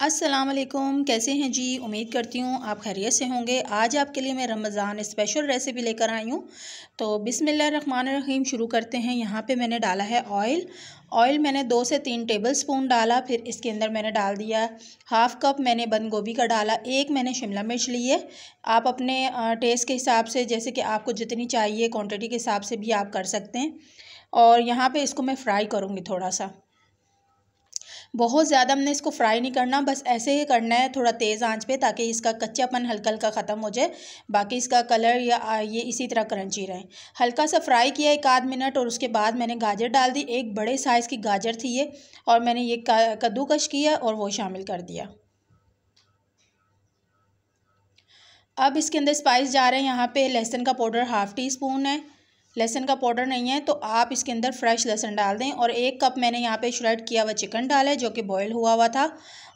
वालेकुम कैसे हैं जी? उम्मीद करती हूँ आप खैरियत से होंगे। आज आपके लिए मैं रमज़ान स्पेशल रेसिपी लेकर आई हूँ। तो बिसमीम शुरू करते हैं। यहाँ पे मैंने डाला है ऑयल। ऑयल मैंने दो से तीन टेबल स्पून डाला, फिर इसके अंदर मैंने डाल दिया हाफ़ कप मैंने बंद गोभी का डाला, एक मैंने शिमला मिर्च ली है। आप अपने टेस्ट के हिसाब से, जैसे कि आपको जितनी चाहिए क्वान्टिटी के हिसाब से भी आप कर सकते हैं। और यहाँ पर इसको मैं फ्राई करूँगी थोड़ा सा। बहुत ज़्यादा हमने इसको फ्राई नहीं करना, बस ऐसे ही करना है थोड़ा तेज़ आँच पे ताकि इसका कच्चापन हल्का हल्का ख़त्म हो जाए। बाकी इसका कलर या ये इसी तरह क्रंची रहे। हल्का सा फ्राई किया एक आध मिनट और उसके बाद मैंने गाजर डाल दी। एक बड़े साइज़ की गाजर थी ये और मैंने ये कद्दूकश किया और वो शामिल कर दिया। अब इसके अंदर स्पाइस जा रहे हैं। यहाँ पे लहसुन का पाउडर हाफ़ टी स्पून है। लहसुन का पाउडर नहीं है तो आप इसके अंदर फ्रेश लहसन डाल दें और एक कप मैंने यहाँ पे श्रेड किया हुआ चिकन डाला है, जो कि बॉयल हुआ हुआ था।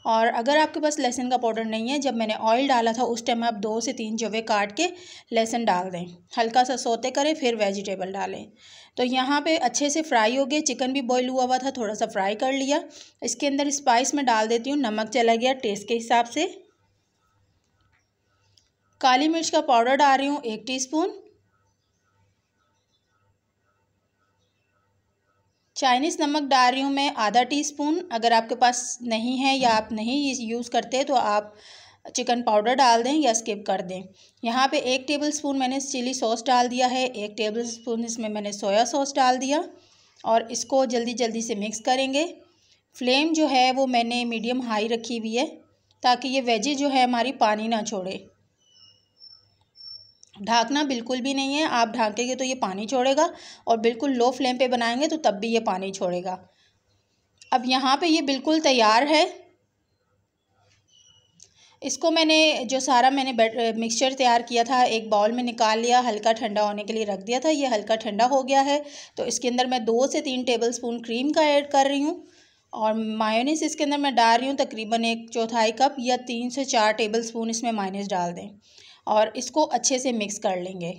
और अगर आपके पास लहसन का पाउडर नहीं है, जब मैंने ऑयल डाला था, उस टाइम आप दो से तीन जवे काट के लहसन डाल दें। हल्का सा सोते करें, फिर वेजिटेबल डालें। तो यहाँ पे अच्छे से फ्राई हो गए चिकन भी बॉयल हुआ हुआ था, थोड़ा सा फ्राई कर लिया। इसके अंदर स्पाइस में डाल देती हूँ, नमक चला गया टेस्ट के हिसाब से। काली मिर्च का पाउडर डाल रही हूँ, एक टीस्पून। चाइनीज़ नमक डाल रही हूँ मैं आधा टीस्पून। अगर आपके पास नहीं है या आप नहीं यूज़ करते तो आप चिकन पाउडर डाल दें या स्किप कर दें। यहाँ पे एक टेबल स्पून मैंने चिली सॉस डाल दिया है, एक टेबल स्पून इसमें मैंने सोया सॉस डाल दिया और इसको जल्दी जल्दी से मिक्स करेंगे। फ्लेम जो है वो मैंने मीडियम हाई रखी हुई है ताकि ये वेजी जो है हमारी पानी ना छोड़े। ढाकना बिल्कुल भी नहीं है। आप ढाकेंगे तो ये पानी छोड़ेगा और बिल्कुल लो फ्लेम पे बनाएँगे तो तब भी ये पानी छोड़ेगा। अब यहाँ पे ये बिल्कुल तैयार है। इसको मैंने, जो सारा मैंने मिक्सचर तैयार किया था, एक बाउल में निकाल लिया, हल्का ठंडा होने के लिए रख दिया था। ये हल्का ठंडा हो गया है। तो इसके अंदर मैं दो से तीन टेबल स्पून क्रीम का ऐड कर रही हूँ और मायोनीस इसके अंदर मैं डाल रही हूँ तकरीबन एक चौथाई कप या तीन से चार टेबल स्पून इसमें मायोनीस डाल दें। और इसको अच्छे से मिक्स कर लेंगे।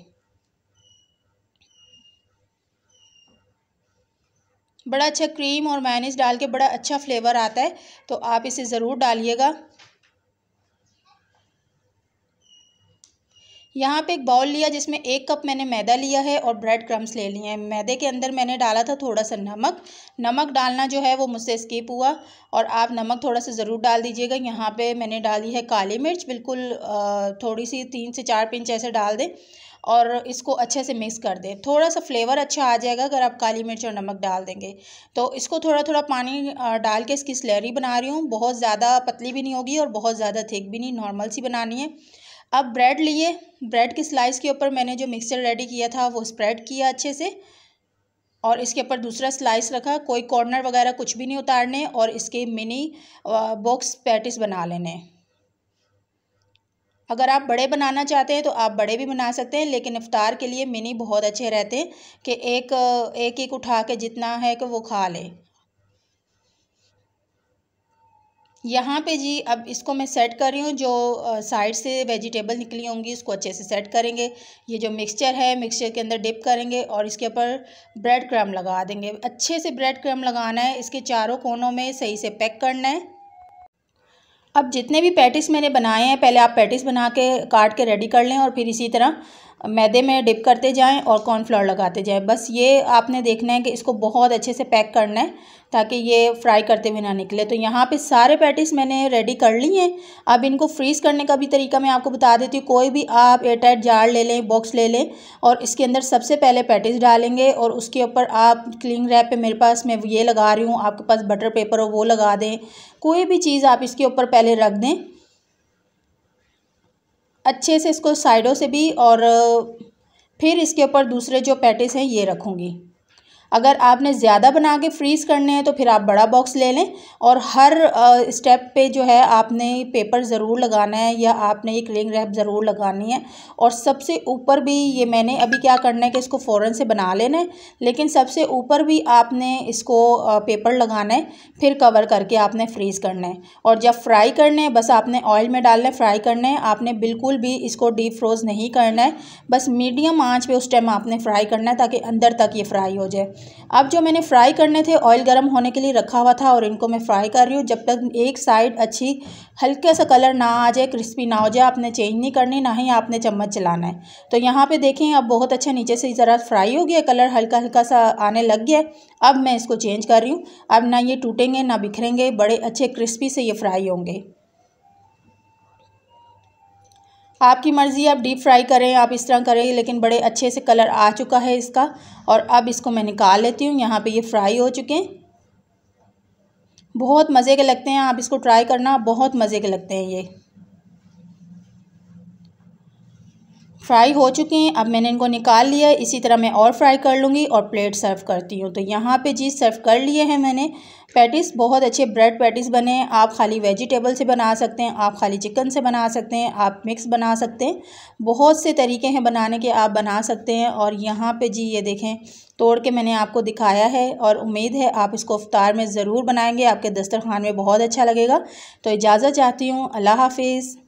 बड़ा अच्छा क्रीम और मायनीस डाल के बड़ा अच्छा फ्लेवर आता है तो आप इसे ज़रूर डालिएगा। यहाँ पे एक बाउल लिया जिसमें एक कप मैंने मैदा लिया है और ब्रेड क्रम्स ले लिए हैं। मैदे के अंदर मैंने डाला था थोड़ा सा नमक। नमक डालना जो है वो मुझसे स्किप हुआ और आप नमक थोड़ा सा ज़रूर डाल दीजिएगा। यहाँ पे मैंने डाली है काली मिर्च। बिल्कुल थोड़ी सी तीन से चार पिंच ऐसे डाल दें और इसको अच्छे से मिक्स कर दें। थोड़ा सा फ्लेवर अच्छा आ जाएगा अगर आप काली मिर्च और नमक डाल देंगे। तो इसको थोड़ा थोड़ा पानी डाल के इसकी स्लैरी बना रही हूँ। बहुत ज़्यादा पतली भी नहीं होगी और बहुत ज़्यादा थिक भी नहीं नॉर्मल सी बनानी है। अब ब्रेड लिए। ब्रेड की स्लाइस के ऊपर मैंने जो मिक्सचर रेडी किया था, वो स्प्रेड किया अच्छे से। और इसके ऊपर दूसरा स्लाइस रखा। कोई कॉर्नर वगैरह कुछ भी नहीं उतारने और इसके मिनी बॉक्स पैटिस बना लेने। अगर आप बड़े बनाना चाहते हैं तो आप बड़े भी बना सकते हैं, लेकिन इफ़ार के लिए मिनी बहुत अच्छे रहते हैं कि एक एक एक उठा के जितना है कि वो खा ले। यहाँ पे जी, अब इसको मैं सेट कर रही हूँ, जो साइड से वेजिटेबल निकली होंगी उसको अच्छे से सेट करेंगे। ये जो मिक्सचर है मिक्सचर के अंदर डिप करेंगे और इसके ऊपर ब्रेड क्रम लगा देंगे। अच्छे से ब्रेड क्रम लगाना है, इसके चारों कोनों में सही से पैक करना है। अब जितने भी पैटिस मैंने बनाए हैं, पहले आप पैटिस बना के काट के रेडी कर लें और फिर इसी तरह मैदे में डिप करते जाएँ और कॉर्नफ्लोर लगाते जाएँ। बस ये आपने देखना है कि इसको बहुत अच्छे से पैक करना है ताकि ये फ्राई करते हुए ना निकले। तो यहाँ पे सारे पैटिस मैंने रेडी कर ली हैं। अब इनको फ्रीज़ करने का भी तरीका मैं आपको बता देती हूँ। कोई भी आप एयरटाइट जार ले लें बॉक्स ले लें और इसके अंदर सबसे पहले पैटिस डालेंगे और उसके ऊपर आप क्लिंग रैप पे मेरे पास मैं ये लगा रही हूँ। आपके पास बटर पेपर हो वो लगा दें। कोई भी चीज़ आप इसके ऊपर पहले रख दें। अच्छे से इसको साइडों से भी और फिर इसके ऊपर दूसरे जो पैटिस हैं, ये रखूँगी। अगर आपने ज़्यादा बना के फ्रीज़ करने हैं तो फिर आप बड़ा बॉक्स ले लें और हर स्टेप पे जो है आपने पेपर ज़रूर लगाना है या आपने ये क्लिंग रैप ज़रूर लगानी है। और सबसे ऊपर भी ये मैंने अभी क्या करना है कि इसको फ़ौरन से बना लेना है, लेकिन सबसे ऊपर भी आपने इसको पेपर लगाना है, फिर कवर करके आपने फ्रीज़ करना है। और जब फ्राई करने हैं, बस आपने ऑयल में डालना है फ्राई करना है, आपने बिल्कुल भी इसको डीप फ्रोज़ नहीं करना है। बस मीडियम आँच पर उस टाइम आपने फ्राई करना है, ताकि अंदर तक ये फ्राई हो जाए। अब जो मैंने फ्राई करने थे ऑयल गर्म होने के लिए रखा हुआ था और इनको मैं फ्राई कर रही हूँ। जब तक एक साइड अच्छी, हल्के सा कलर ना आ जाए क्रिस्पी ना हो जाए, आपने चेंज नहीं करनी, ना ही आपने चम्मच चलाना है। तो यहाँ पे देखें, अब बहुत अच्छा नीचे से ज़रा फ्राई हो गया कलर हल्का हल्का सा आने लग गया अब मैं इसको चेंज कर रही हूँ। अब ना ये टूटेंगे, ना बिखरेंगे, बड़े अच्छे क्रिस्पी से ये फ्राई होंगे। आपकी मर्ज़ी आप डीप फ्राई करें, आप इस तरह करें, लेकिन बड़े अच्छे से कलर आ चुका है इसका। और अब इसको मैं निकाल लेती हूँ, यहाँ पे ये फ्राई हो चुके हैं। बहुत मज़े के लगते हैं, आप इसको ट्राई करना, बहुत मज़े के लगते हैं ये। फ्राई हो चुके हैं। अब मैंने इनको निकाल लिया है। इसी तरह मैं और फ्राई कर लूँगी और प्लेट सर्व करती हूँ। तो यहाँ पे जी सर्व कर लिए हैं मैंने। पैटिस, बहुत अच्छे ब्रेड पैटिस बने हैं। आप खाली वेजिटेबल से बना सकते हैं, आप खाली चिकन से बना सकते हैं, आप मिक्स बना सकते हैं। बहुत से तरीके हैं बनाने के, आप बना सकते हैं। और यहाँ पे जी ये देखें, तोड़ के मैंने आपको दिखाया है और उम्मीद है आप इसको अफ्तार में ज़रूर बनाएँगे। आपके दस्तरखान में बहुत अच्छा लगेगा। तो इजाज़त चाहती हूँ। अल्लाह हाफिज़।